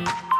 you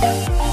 Thank